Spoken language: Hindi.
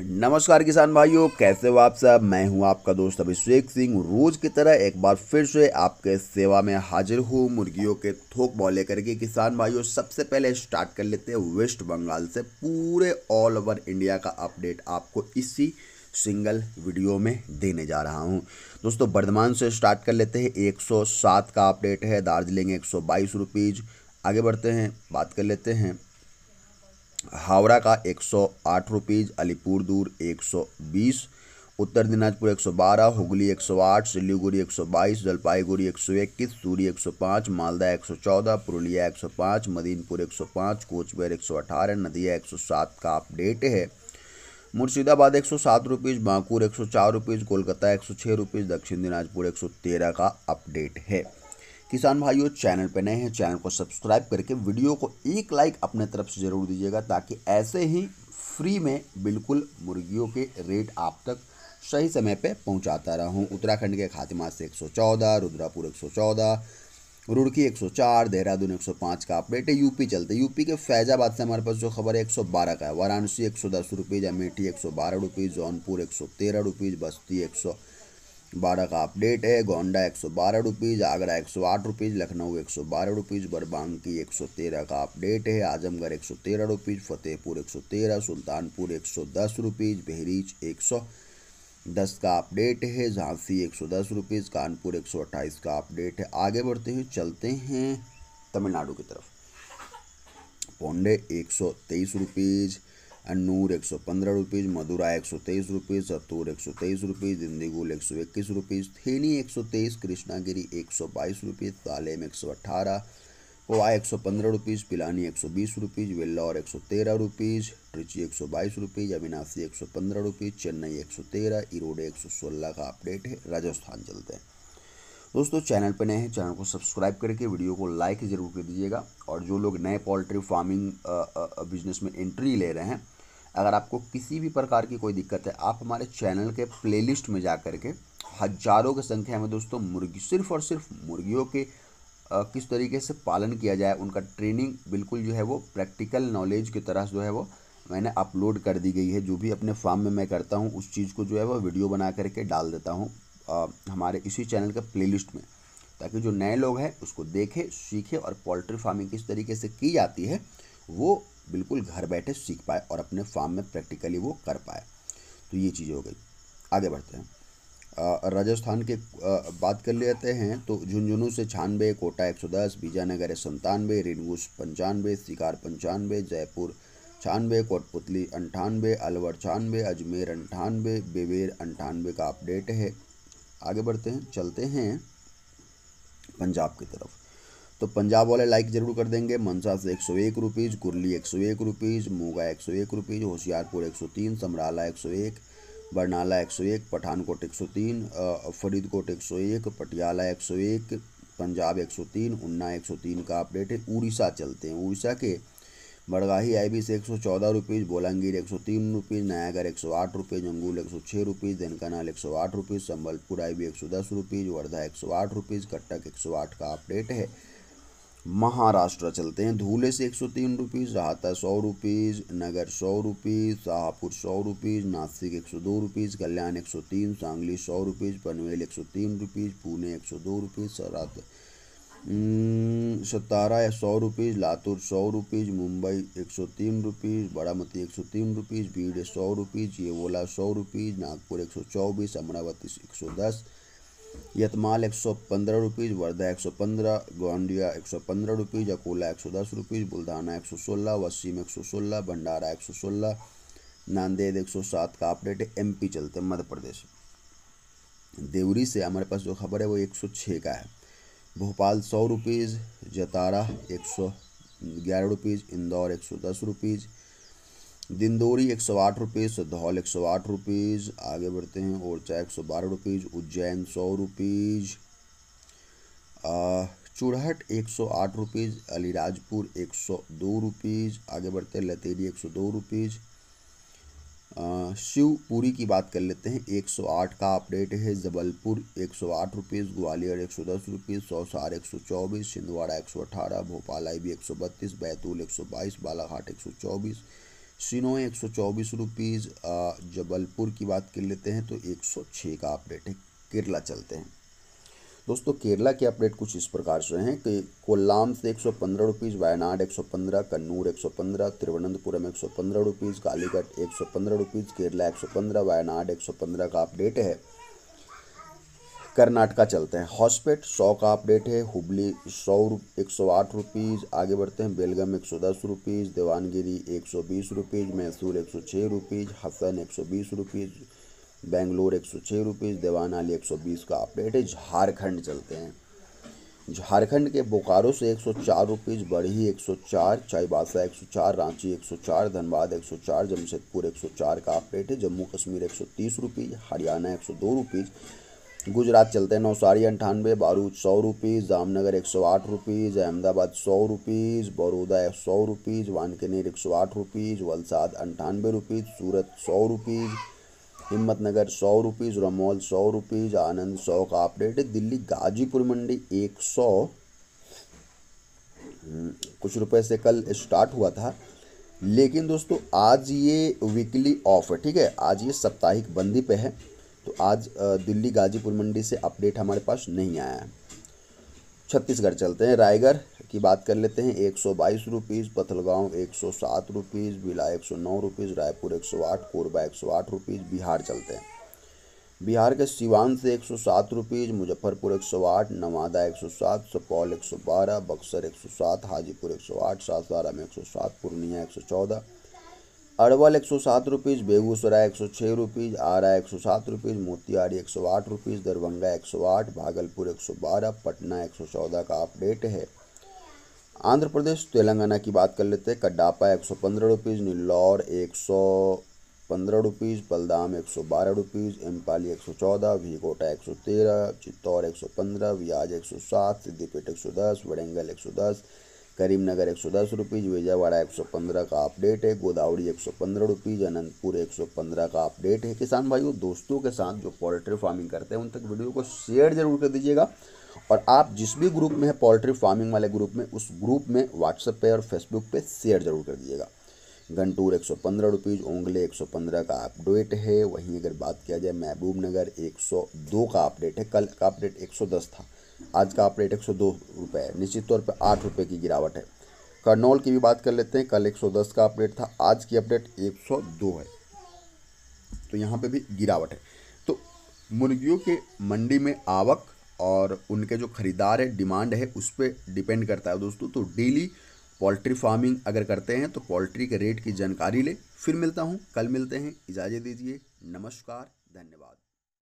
नमस्कार किसान भाइयों, कैसे हो आप सब? मैं हूँ आपका दोस्त अभिषेक सिंह। रोज की तरह एक बार फिर से आपके सेवा में हाजिर हूँ। मुर्गियों के थोक बॉल लेकर के किसान भाइयों, सबसे पहले स्टार्ट कर लेते हैं वेस्ट बंगाल से। पूरे ऑल ओवर इंडिया का अपडेट आपको इसी सिंगल वीडियो में देने जा रहा हूँ। दोस्तों, वर्धमान से स्टार्ट कर लेते हैं। 107 का अपडेट है। दार्जिलिंग एक सौ आगे बढ़ते हैं। बात कर लेते हैं। हावड़ा का एक सौ आठ रुपीज़ अलीपुर दूर एक सौ बीस उत्तर दिनाजपुर एक सौ बारह हुगली एक सौ आठ सिलीगुड़ी एक सौ बाईस जलपाईगुड़ी एक सौ इक्कीस सूरी एक सौ पाँच मालदा एक सौ चौदह पुरुलिया एक सौ पाँच मदीनपुर एक सौ अठारह नदिया एक सौ सात का अपडेट है मुर्शिदाबाद एक सौ सात रुपीज़ बांकुर एक सौ चार रुपीज़ कोलकाता एक सौ छः रुपीज़ दक्षिण दिनाजपुर एक सौ तेरह का अपडेट है किसान भाइयों, चैनल पर नए हैं, चैनल को सब्सक्राइब करके वीडियो को एक लाइक अपने तरफ़ से ज़रूर दीजिएगा ताकि ऐसे ही फ्री में बिल्कुल मुर्गियों के रेट आप तक सही समय पे पहुंचाता रहूँ। उत्तराखंड के खातिमा से 114 रुद्रापुर 114 रुड़की 104 देहरादून 105 का अपडेट है। यूपी चलते, यूपी के फैजाबाद से हमारे पास जो खबर है 112 का है। वाराणसी एक सौ दस रुपीज़ अमेठी एक सौ बारह रुपीज़ जौनपुर एक सौ तेरह रुपीज़ बस्ती एक सौ बारह का अपडेट है गोंडा एक सौ बारह रुपीज़ आगरा एक सौ आठ रुपीज़ लखनऊ एक सौ बारह रुपीज़ बरबांकी एक सौ तेरह का अपडेट है आजमगढ़ एक सौ तेरह रुपीज़ फतेहपुर एक सौ तेरह सुल्तानपुर एक सौ दस रुपीज़ बहरीच एक सौ दस का अपडेट है झांसी एक सौ दस रुपीज़ कानपुर एक सौ अट्ठाईस का अपडेट है आगे बढ़ते हुए चलते हैं तमिलनाडु की तरफ़ पोंडे एक सौ तेईस रुपीज़ अन्नूर एक सौ पंद्रह रुपीज़ मदुरा एक सौ तेईस रुपीज़ सत्तूर एक सौ तेईस रुपीज़ दिंदीगुल एक सौ इक्कीस रुपीज़ थेनी एक सौ तेईस कृष्णागिरी एक सौ बाईस रुपीज़ तालेम एक सौ अट्ठारह पोआ एक सौ पंद्रह रुपीज़ पिलानी एक सौ बीस रुपीज़ वेल्लौर एक सौ तेरह रुपीज़ ट्रिची एक सौ बाईस रुपीज़ अविनाशी एक सौ पंद्रह रुपीज़ चेन्नई एक सौ तेरह इरोडे एक सौ सोलह का अपडेट है राजस्थान चलते हैं दोस्तों चैनल पर नए हैं चैनल को सब्सक्राइब करके वीडियो को लाइक ज़रूर कर दीजिएगा और जो लोग नए पोल्ट्री फ़ार्मिंग बिज़नेस में एंट्री ले रहे हैं अगर आपको किसी भी प्रकार की कोई दिक्कत है, आप हमारे चैनल के प्लेलिस्ट में जा कर के हज़ारों की संख्या में दोस्तों मुर्गी, सिर्फ़ और सिर्फ़ मुर्गियों के किस तरीके से पालन किया जाए, उनका ट्रेनिंग बिल्कुल जो है वो प्रैक्टिकल नॉलेज की तरह जो है वो मैंने अपलोड कर दी गई है। जो भी अपने फार्म में मैं करता हूँ, उस चीज़ को जो है वो वीडियो बना करके डाल देता हूँ हमारे इसी चैनल के प्लेलिस्ट में, ताकि जो नए लोग हैं, उसको देखें, सीखें और पोल्ट्री फ़ार्मिंग किस तरीके से की जाती है, वो बिल्कुल घर बैठे सीख पाए और अपने फार्म में प्रैक्टिकली वो कर पाए। तो ये चीज़ हो गई। आगे बढ़ते हैं। राजस्थान के बात कर लेते हैं तो झुंझुनू से छानबे, कोटा एक सौ दस, बीजानगर संतानवे रेनगूस पंचानवे, शिकार पंचानवे, जयपुर छानबे, कोटपुतली अंठानवे अलवर छानवे अजमेर अंठानवे बेवेर अंठानवे का अपडेट है। आगे बढ़ते हैं, चलते हैं पंजाब की तरफ़। तो पंजाब वाले लाइक ज़रूर कर देंगे मनसा से एक सौ एक रुपीज़ कुरली एक सौ एक रुपीज़ मूँगा एक सौ एक रुपीज़ होशियारपुर एक सौ तीन समराला एक सौ एक बरनाला एक सौ एक पठानकोट एक सौ तीन फरीदकोट एक सौ एक पटियाला एक सौ एक पंजाब एक सौ तीन उन्ना एक सौ तीन का अपडेट है उड़ीसा चलते हैं उड़ीसा के बड़गाही आई बी से एक सौ चौदह रुपीज़ बोलांगीर एक सौ तीन रुपीज़ नयागढ़ एक सौ आठ रुपीज़ अंगूल एक सौ छः रुपीज़ देनकनाल एक सौ आठ रुपीज़ संबलपुर आई बी एक सौ दस रुपीज़ वर्धा एक सौ आठ रुपीज़ कटक एक सौ आठ का अपडेट है महाराष्ट्र चलते हैं। धूले से एक सौ तीन रुपीज़ राहता सौ रुपीज़ नगर सौ रुपीज़ शाहपुर सौ रुपीज़ नासिक एक सौ दो रुपीज़ कल्याण एक सौ तीन, सांगली सौ रुपीज़ पनवेल एक सौ तीन रुपीज़ पुणे एक सौ दो रुपीज़ सरात सतारा सौ रुपीज़ लातूर सौ रुपीज़ मुंबई एक सौ तीन रुपीज़ बारामती एक सौ तीन रुपीज़ भीड़ सौ रुपीज़ येवोला सौ रुपीज़ नागपुर एक सौ चौबीस, अमरावती एक सौ दस यतमाल एक सौ पंद्रह रुपीज़ वर्धा एक सौ पंद्रह गोंडिया एक सौ पंद्रह रुपीज़ अकोला एक सौ दस रुपीज़ बुल्धाना एक सौ सोलह वसीम एक सौ सोलह भंडारा एक सौ सोलह नांदेड़ एक सौ सात का अपडेट है एम पी चलते मध्य प्रदेश देवरी से हमारे पास जो खबर है वो एक सौ छः का है भोपाल सौ रुपीज़ जतारा एक सौ ग्यारह रुपीज़ इंदौर एक सौ दस रुपीज़ दिंदोरी एक सौ आठ रुपीज़ धौल एक सौ आठ रुपीज़ आगे बढ़ते हैं ओरछा एक सौ बारह रुपीज़ उज्जैन सौ रुपीज़ चूड़हट एक सौ आठ रुपीज़ अलीराजपुर एक सौ दो रुपीज़ आगे बढ़ते हैं लतेरी एक सौ दो रुपीज़ शिवपुरी की बात कर लेते हैं एक सौ आठ का अपडेट है जबलपुर एक सौ आठ रुपीज़ ग्वालियर एक सौ दस रुपीज़ सौसार एक सौ चौबीस छिंदवाड़ा एक सौ अठारह भोपाल आई भी एक सौ बत्तीस बैतूल एक सौ बाईस बालाघाट एक सौ चौबीस सिनोए एक सौ चौबीस रुपीज़ जबलपुर की बात कर लेते हैं तो एक सौ छः का अपडेट है, केरला चलते हैं। दोस्तों, केरला के अपडेट कुछ इस प्रकार से हैं कि कोल्लाम से एक सौ पंद्रह रुपीज़ वायनाड एक सौ पंद्रह, कन्नूर एक सौ पंद्रह, तिरुवनंतपुरम एक सौ पंद्रह रुपीज़ कालीगढ़ एक सौ पंद्रह रुपीज़ केरला एक सौ पंद्रह, वायनाड एक सौ पंद्रह का अपडेट है। कर्नाटका चलते हैं हॉस्पेट सौ का अपडेट है हुबली सौ एक सौ आठ रुपीज़ आगे बढ़ते हैं बेलगम एक सौ दस रुपीज़ देवानगिरी एक सौ बीस रुपीज़ मैसूर एक सौ छः रुपीज़ हसन एक सौ बीस रुपीज़ बेंगलोर एक सौ छः रुपीज़ देवानाली एक सौ बीस का अपडेट है झारखंड चलते हैं झारखंड के बोकारो से एक सौ चार रुपीज़ बढ़ी एक सौ चार चाईबासा एक सौ चार रांची एक सौ चार धनबाद एक सौ चार जमशेदपुर एक सौ चार का अपडेट है जम्मू कश्मीर एक सौ तीस रुपीज़ हरियाणा एक सौ दो रुपीज़ गुजरात चलते हैं नौसारी अंठानवे बारूद सौ रुपीज़ जामनगर एक सौ आठ रुपीज़ अहमदाबाद सौ रुपीज़ बड़ौदा एक सौ रुपीज़ वानकनेर एक सौ आठ रुपीज़ वलसाद अंठानवे रुपीज़ सूरत सौ रुपीज़ हिम्मतनगर सौ रुपीज़ रमोल सौ रुपीज़ आनंद सौ का अपडेट है दिल्ली गाजीपुर मंडी एक सौ। हम्म, कुछ रुपए से कल स्टार्ट हुआ था लेकिन दोस्तों आज ये वीकली ऑफ़ है ठीक है? आज ये साप्ताहिक बंदी पे है। तो आज दिल्ली गाजीपुर मंडी से अपडेट हमारे पास नहीं आया है छत्तीसगढ़ चलते हैं रायगढ़ की बात कर लेते हैं एक सौ बाईस रुपीज़ पथलगांव एक सौ सात रुपीज़ बिला एक सौ नौ रुपीज़ रायपुर एक सौ आठ कोरबा एक सौ आठ रुपीज़ बिहार चलते हैं बिहार के सिवान से एक सौ सात रुपीज़ मुजफ्फरपुर एक सौ आठ नवादा एक सौ सात सुपौल एक सौ बारह बक्सर एक सौ सात हाजीपुर एक सौ आठ सासाराम एक सौ सात पूर्णिया एक सौ चौदह अरवल एक सौ सात रुपीज़ बेगूसराय एक सौ छः रुपीज़ आरा एक सौ सात रुपीज़ मोतिहारी एक सौ आठ रुपीज़ दरभंगा एक सौ आठ भागलपुर एक सौ बारह पटना एक सौ चौदह का अपडेट है आंध्र प्रदेश तेलंगाना की बात कर लेते हैं कड्डापा एक सौ पंद्रह रुपीज़ नीलौर एक सौ पंद्रह रुपीज़ बलदाम एक सौ बारह रुपीज़ एम्पाली एक सौ चौदह वीकोटा एक सौ तेरह चित्तौड़ एक सौ पंद्रह वियाज एक सौ सात सिद्दीपेट एक सौ दस वड़ेंगल एक सौ दस करीमनगर एक सौ दस रुपीज़ विजयवाड़ा एक सौ पंद्रह का अपडेट है, गोदावरी एक सौ पंद्रह रुपीज़ अनंतपुर एक सौ पंद्रह का अपडेट है। किसान भाइयों, दोस्तों के साथ जो पोल्ट्री फ़ार्मिंग करते हैं, उन तक वीडियो को शेयर ज़रूर कर दीजिएगा। और आप जिस भी ग्रुप में है, पोल्ट्री फ़ार्मिंग वाले ग्रुप में, उस ग्रुप में व्हाट्सएप पे और फेसबुक पे शेयर ज़रूर कर दीजिएगा। घंटूर एक सौ पंद्रह रुपीज़ ओंगले एक सौ पंद्रह का अपडेट है। वहीं अगर बात किया जाए महबूब नगर एक सौ दो का अपडेट है। कल का अपडेट एक सौ दस था। आज का अपडेट एक सौ दो रुपये है। निश्चित तौर पर आठ रुपये की गिरावट है। करनौल की भी बात कर लेते हैं। कल एक सौ दस का अपडेट था, आज की अपडेट एक सौ दो है। तो यहाँ पे भी गिरावट है। तो मुर्गियों के मंडी में आवक और उनके जो खरीदार है, डिमांड है, उस पर डिपेंड करता है। दोस्तों तो डेली पोल्ट्री फ़ार्मिंग अगर करते हैं तो पोल्ट्री के रेट की जानकारी ले। फिर मिलता हूँ, कल मिलते हैं। इजाज़त दीजिए। नमस्कार, धन्यवाद।